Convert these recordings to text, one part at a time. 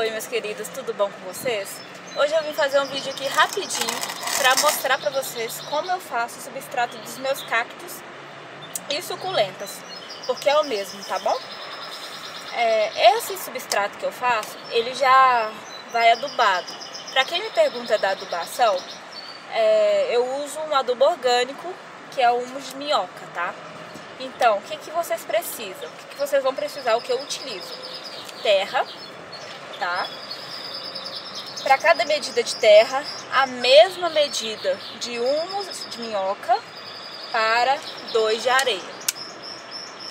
Oi meus queridos, tudo bom com vocês? Hoje eu vim fazer um vídeo aqui rapidinho para mostrar para vocês como eu faço o substrato dos meus cactos e suculentas, porque é o mesmo, tá bom? É, esse substrato que eu faço, ele já vai adubado. Para quem me pergunta da adubação, é, eu uso um adubo orgânico, que é o humus de minhoca, tá? Então, o que, que vocês precisam? O que, que vocês vão precisar, o que eu utilizo? Terra, tá? Para cada medida de terra, a mesma medida de humus de minhoca para dois de areia,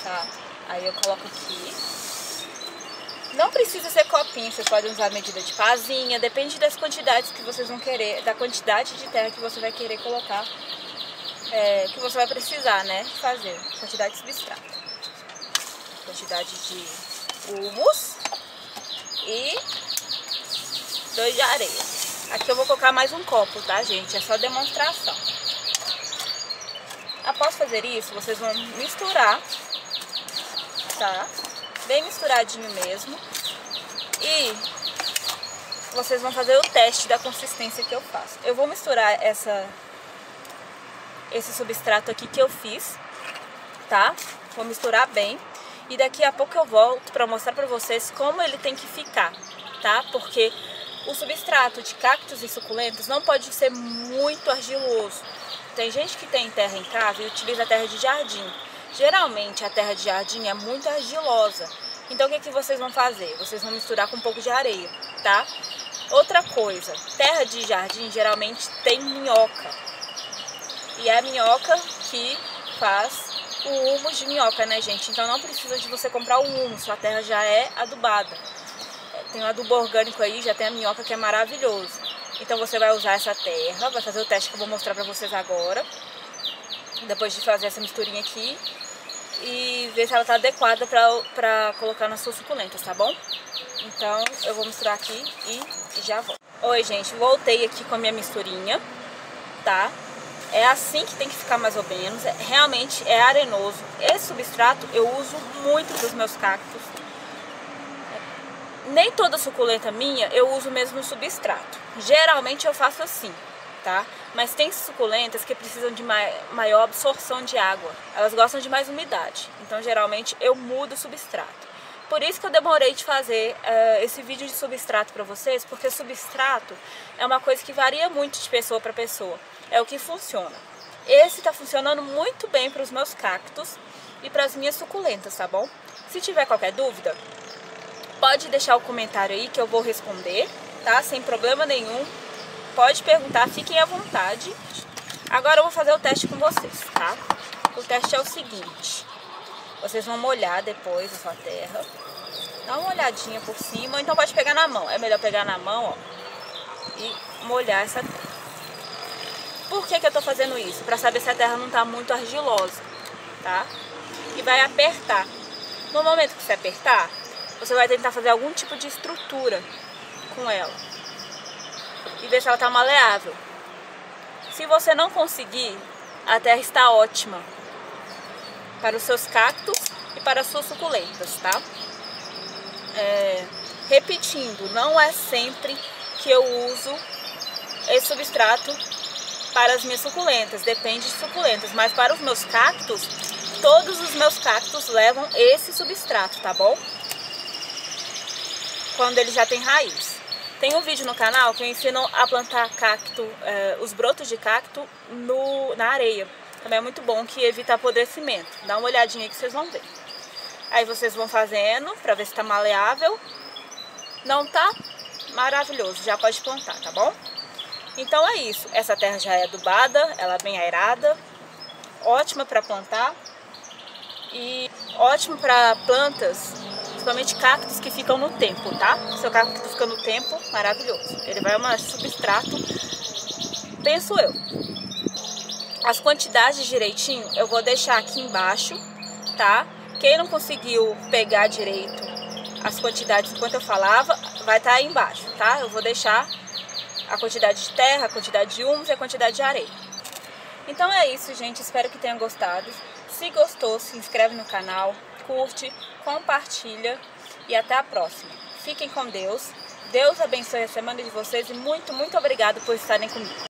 tá? Aí eu coloco aqui. Não precisa ser copinho, vocês podem usar a medida de pazinha, depende das quantidades que vocês vão querer, da quantidade de terra que você vai querer colocar, é, que você vai precisar, né, fazer, quantidade de substrato. Quantidade de humus e dois de areia. Aqui eu vou colocar mais um copo, tá, gente? É só demonstração. Após fazer isso, vocês vão misturar, tá? Bem misturadinho mesmo. E vocês vão fazer o teste da consistência que eu faço. Eu vou misturar essa, esse substrato aqui que eu fiz, tá? Vou misturar bem. E daqui a pouco eu volto para mostrar para vocês como ele tem que ficar, tá? Porque o substrato de cactos e suculentos não pode ser muito argiloso. Tem gente que tem terra em casa e utiliza terra de jardim. Geralmente a terra de jardim é muito argilosa. Então o que, que vocês vão fazer? Vocês vão misturar com um pouco de areia, tá? Outra coisa, terra de jardim geralmente tem minhoca. E é a minhoca que faz o humus de minhoca, né, gente? Então não precisa de você comprar o humus, sua terra já é adubada. Tem um adubo orgânico aí, já tem a minhoca que é maravilhoso. Então você vai usar essa terra, vai fazer o teste que eu vou mostrar pra vocês agora. Depois de fazer essa misturinha aqui. E ver se ela tá adequada pra, pra colocar nas suas suculentas, tá bom? Então eu vou misturar aqui e, e já volto. Oi gente, voltei aqui com a minha misturinha, tá? É assim que tem que ficar mais ou menos, é, realmente é arenoso. Esse substrato eu uso muito para os meus cactos. Nem toda suculenta minha eu uso mesmo substrato. Geralmente eu faço assim, tá? Mas tem suculentas que precisam de maior absorção de água. Elas gostam de mais umidade. Então geralmente eu mudo o substrato. Por isso que eu demorei de fazer uh, esse vídeo de substrato para vocês, porque substrato é uma coisa que varia muito de pessoa para pessoa. É o que funciona. Esse está funcionando muito bem para os meus cactos e para as minhas suculentas, tá bom? Se tiver qualquer dúvida, pode deixar o comentário aí que eu vou responder, tá? Sem problema nenhum. Pode perguntar, fiquem à vontade. Agora eu vou fazer o teste com vocês, tá? O teste é o seguinte. Vocês vão molhar depois a sua terra. Dá uma olhadinha por cima, então pode pegar na mão. É melhor pegar na mão, ó. E molhar essa terra. Por que que eu tô fazendo isso? Pra saber se a terra não tá muito argilosa, tá? E vai apertar. No momento que você apertar, você vai tentar fazer algum tipo de estrutura com ela. E ver se ela tá maleável. Se você não conseguir, a terra está ótima para os seus cactos e para as suas suculentas, tá? É, repetindo, não é sempre que eu uso esse substrato para as minhas suculentas, depende de suculentas, mas para os meus cactos, todos os meus cactos levam esse substrato, tá bom? Quando ele já tem raiz. Tem um vídeo no canal que eu ensino a plantar cacto, eh, os brotos de cacto no, na areia. Também é muito bom que evita apodrecimento. Dá uma olhadinha que vocês vão ver. Aí vocês vão fazendo para ver se tá maleável. Não tá? Maravilhoso, já pode plantar, tá bom? Então é isso. Essa terra já é adubada, ela é bem aerada, ótima para plantar e ótimo para plantas, principalmente cactos que ficam no tempo, tá? Seu cacto fica no tempo, maravilhoso. Ele vai uma substrato, penso eu. As quantidades direitinho eu vou deixar aqui embaixo, tá? Quem não conseguiu pegar direito as quantidades enquanto eu falava, vai estar tá aí embaixo, tá? Eu vou deixar a quantidade de terra, a quantidade de humus e a quantidade de areia. Então é isso, gente. Espero que tenham gostado. Se gostou, se inscreve no canal, curte, compartilha e até a próxima. Fiquem com Deus. Deus abençoe a semana de vocês e muito, muito obrigado por estarem comigo.